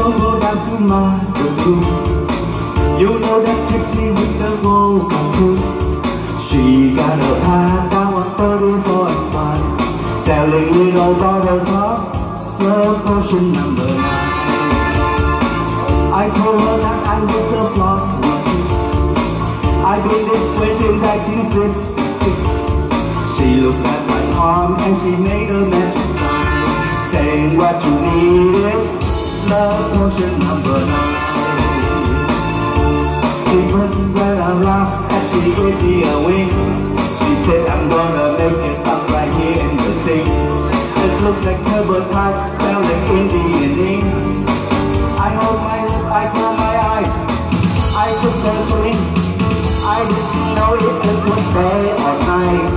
Jumbo down to my room You know that taxi with the gold tattoo She got a hat down on 34 and 5 Selling little bottles of love potion number 9 I told her that I was a flawed I've been this way since 1956 She looked at my arm and she made a magic sign Saying what you need love potion number 9 She put right around and she gave me a wink She said I'm gonna make it up right here in the sink It looked like turbo type, smelled Indian ink I hold my lip, I close my eyes I took a drink I didn't know if it was day or night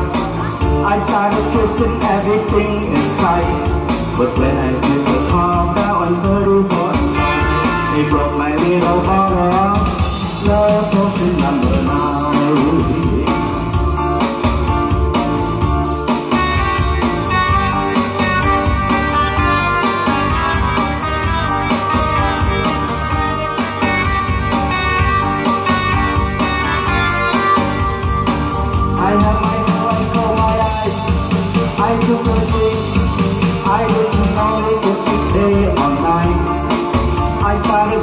I started kissing everything in sight But when I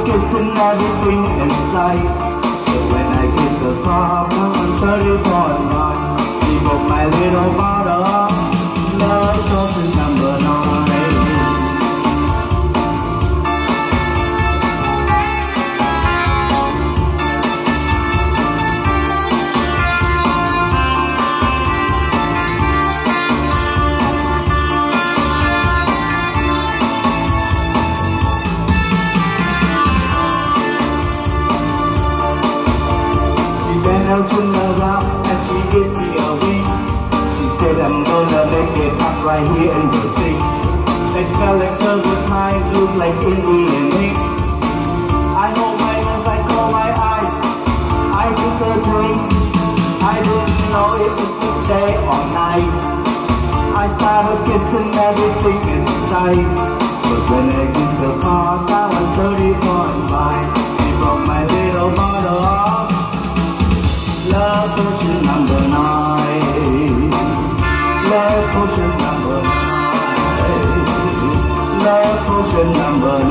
kissing everything inside. But when I kissed the top on 34 and 9 He broke my little bottle She bent her chin and she gave me a wink She said I'm gonna make it pop right here in the sink. It felt like turbo time, looked like Indian ink. I hold my nose, I close my eyes. I took a drink I didn't know if it was day or night. I started kissing everything in sight But when I kissed the car, I was 34 Love potion number 9